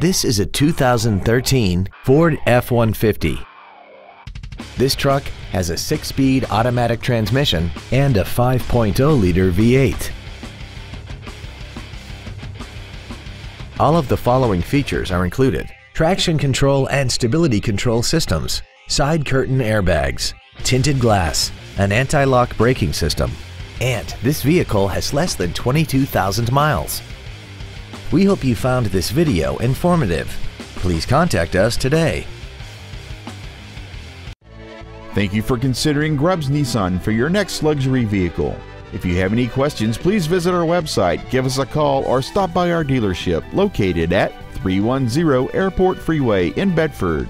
This is a 2013 Ford F-150. This truck has a six-speed automatic transmission and a 5.0-liter V8. All of the following features are included. Traction control and stability control systems, side curtain airbags, tinted glass, an anti-lock braking system, and this vehicle has less than 22,000 miles. We hope you found this video informative. Please contact us today. Thank you for considering Grubbs Nissan for your next luxury vehicle. If you have any questions, please visit our website, give us a call, or stop by our dealership located at 310 Airport Freeway in Bedford.